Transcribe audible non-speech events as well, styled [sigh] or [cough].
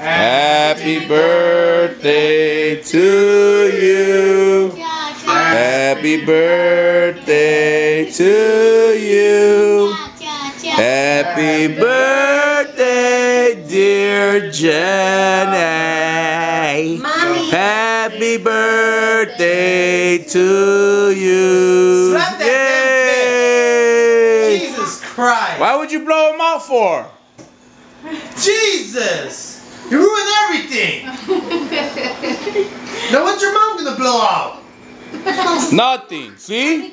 Happy birthday to you. Happy birthday to you. Happy birthday, dear Jenny. Mommy. Happy birthday to you. Slap that Jesus Christ. Why would you blow him out for? Jesus. You ruined everything. [laughs] now what's your mom gonna blow out? Nothing. See?